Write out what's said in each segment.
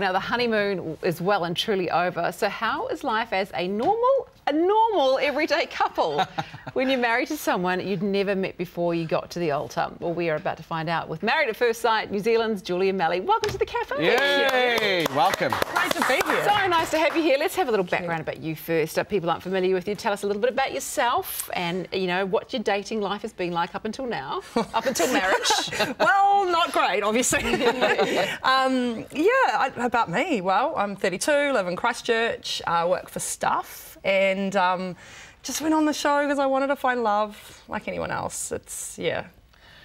Now, the honeymoon is well and truly over. So, how is life as a normal, a normal everyday couple when you're married to someone you'd never met before you got to the altar? Well, we are about to find out with Married at First Sight, New Zealand's Julia Malley. Welcome to the cafe. Yay! Welcome. Great to be here. So nice to have you here. Let's have a little background about you first. Uh, people aren't familiar with you. Tell us a little bit about yourself and, you know, what your dating life has been like up until now, up until marriage. well, not great, obviously. um, yeah, I, about me. Well, I'm 32, live in Christchurch, uh, work for Stuff, and um, just went on the show because I wanted to find love like anyone else. It's, yeah.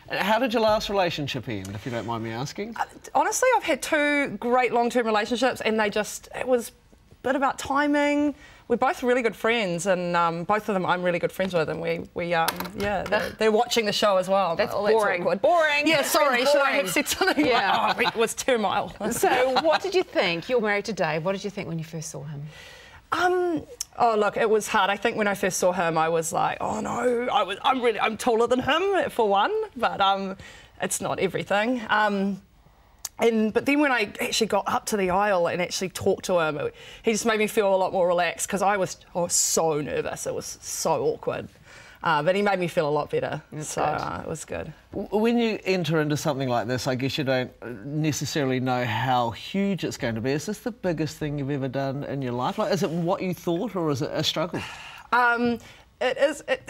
How did your last relationship end, if you don't mind me asking? Honestly, I've had two great long term relationships, and they just, it was a bit about timing. We're both really good friends, and um, both of them I'm really good friends with, and we, we um, yeah, they're, they're watching the show as well. That's Oh, boring. awkward. Boring. Yeah, sorry, boring. should I have said something? Yeah. Oh, it was turmoil. so, what did you think? You're married to Dave. What did you think when you first saw him? Um. Oh look, it was hard. I think when I first saw him, I was like, oh no, I was. I'm really. I'm taller than him for one, but um, it's not everything. Um. And but then when I actually got up to the aisle and actually talked to him, he just made me feel a lot more relaxed because I was I was so nervous. It was so awkward. Uh, but he made me feel a lot better. so uh, it was good. When you enter into something like this, I guess you don't necessarily know how huge it's going to be. Is this the biggest thing you've ever done in your life? Like, is it what you thought, or is it a struggle? Um, it is. It,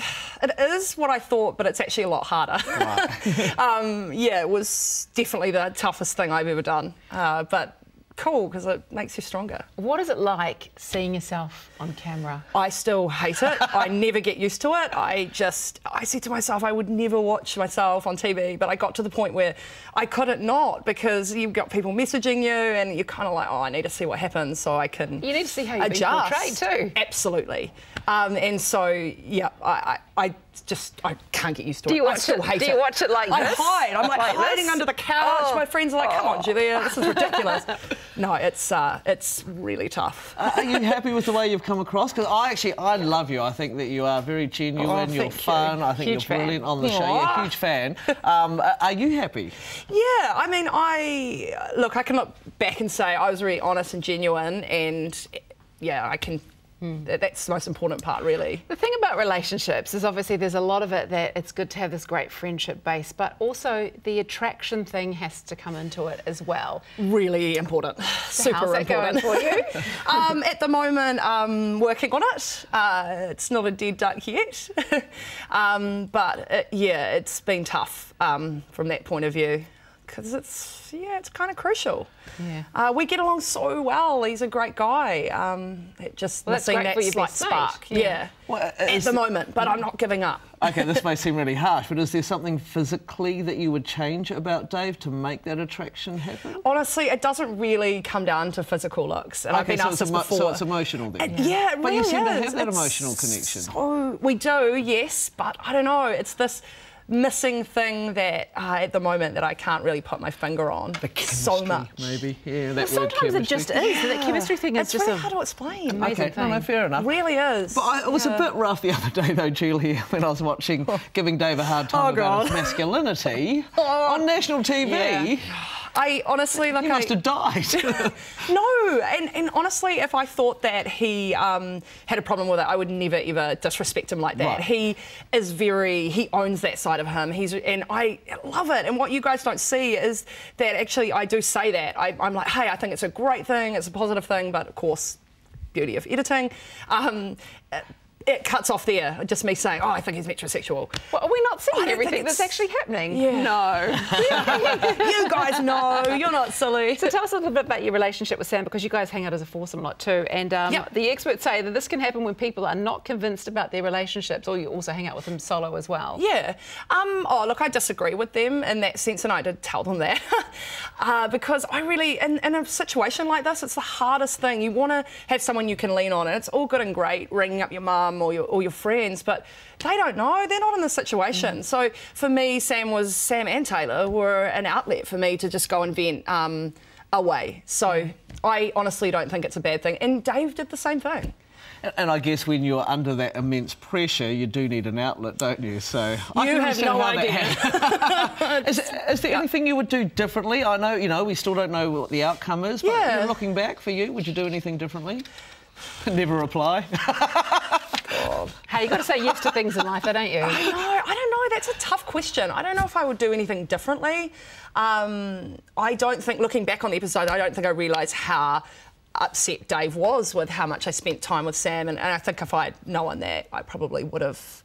it is what I thought, but it's actually a lot harder. um, yeah, it was definitely the toughest thing I've ever done. Uh, but cool because it makes you stronger. What is it like seeing yourself on camera? I still hate it. I never get used to it. I just, I said to myself, I would never watch myself on TV, but I got to the point where I couldn't not because you've got people messaging you and you're kind of like, oh, I need to see what happens so I can. You need to see how adjust. portrayed too. Absolutely. Um, and so, yeah, I, I, I just, I can't get used to Do it. you I watch still it- hate do it. you watch it like I this? hide. I'm like, Like hiding this? under the couch. Oh. My friends are like, come on, Julia, this is ridiculous. no, it's, uh, it's really tough. Uh, are you happy with the way you've come across? Because I actually, I love you. I think that you are very genuine. Oh, you're thank you. fun. I think Huge you're fan. brilliant on the show. You're a huge fan. Um, are you happy? Yeah, I mean, I look, I can look back and say I was really honest and genuine, and yeah, I can. That- That's the most important part, really. The thing about relationships is obviously there's a lot of it that it's good to have this great friendship base, but also the attraction thing has to come into it as well. Really important. Super that going important. for you? um, at the moment, I'm working on it. Uh, it's not a dead duck yet, um, but it, yeah, it's been tough um, from that point of view because it's yeah, it's kind of crucial. Yeah. Uh, we get along so well. He's a great guy. Um, it just Well, that's missing great that for your slight mate. spark. Yeah. Yeah. Well, uh, at the the- moment, but I'm not giving up. Okay, this may seem really harsh, but is there something physically that you would change about Dave to make that attraction happen? Honestly, it doesn't really come down to physical looks, and I've been so asked it's, this emo- before. so it's emotional then. And yeah, it but you really seem to have that It's emotional connection. So we do, yes, but I don't know. It's this missing thing that uh, at the moment that I can't really put my finger on. The chemistry, so much. maybe. Yeah, that Well, sometimes it just is. That chemistry thing is It's just really hard to explain. amazing Okay, no, no, thing. fair enough. Really is. But I, it was a bit rough the other day, though, Julia, when I was watching, giving Dave a hard time Oh, about his masculinity Oh. on national TV. Yeah. I honestly like He must I, have died. No, and, honestly, if I thought that he um, had a problem with it, I would never ever disrespect him like that. Right. He is very, he owns that side of him. He's and I love it. And what you guys don't see is that actually I do say that. I, I'm like, hey, I think it's a great thing, it's a positive thing, but of course, beauty of editing. Um, it, cuts off there, just me saying, oh, I think he's metrosexual. Well, are we not seeing everything that's actually happening? Yeah. No. you guys know, you're not silly. So tell us a little bit about your relationship with Sam because you guys hang out as a foursome lot too. And um, Yep. the experts say that this can happen when people are not convinced about their relationships, or you also hang out with them solo as well. Yeah. Um, oh, look, I disagree with them in that sense, and I did tell them that. uh, because I really, in, in a situation like this, it's the hardest thing. You want to have someone you can lean on, and it's all good and great ringing up your mum or your, or your friends, but they don't know. They're not in the situation. So for me, Sam was, Sam and Taylor were an outlet for me to just go and vent um, away. So I honestly don't think it's a bad thing. And Dave did the same thing. And- And I guess when you're under that immense pressure, you do need an outlet, don't you? So I You have no idea. is, is there anything you would do differently? I know, you know, we still don't know what the outcome is, but Yeah. looking back for you, would you do anything differently? Never reply. Hey, you've got to say yes to things in life, though, don't you? No, I don't know. That's a tough question. I don't know if I would do anything differently. Um, I don't think, looking back on the episode, I don't think I realised how upset Dave was with how much I spent time with Sam. And, and I think if I'd known that, I probably would have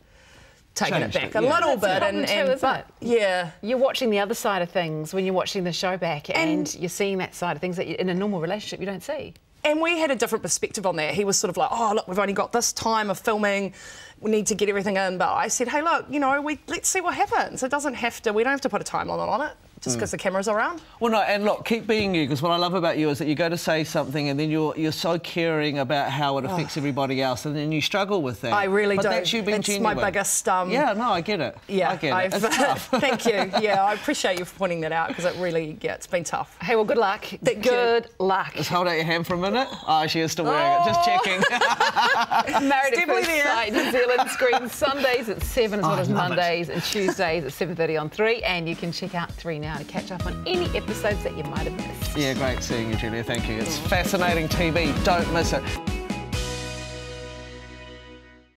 taken Changed it back it, a little That's bit. problem and, too, and isn't but, it? Yeah. You're watching the other side of things when you're watching the show back, and, And- you're seeing that side of things that you, in a normal relationship you don't see. And we had a different perspective on that. He was sort of like, oh, look, we've only got this time of filming. We need to get everything in. But I said, hey, look, you know, we, let's see what happens. It doesn't have to, we don't have to put a timeline on it just because the camera's around. Well, no, and look, keep being you, because what I love about you is that you go to say something and then you're you're so caring about how it affects everybody else, and then you struggle with that. I really but do. That's you being It's my biggest, um, yeah, no, I get it. Yeah, I get it. I've- It's tough. thank you. Yeah, I appreciate you for pointing that out because it really, yeah, it's been tough. Hey, well, good luck. Thank you. good luck. Just hold out your hand for a minute. Oh, she is still wearing it. Just Oh. checking. Married at First. Sight, New Zealand screens Sundays at 7 as well Oh, as I love it. Mondays and Tuesdays at 7.30 on 3. And you can check out 3 now to catch up on any episodes that you might have missed. yeah, great seeing you, Julia. Thank you. It's fascinating TV. Don't miss it.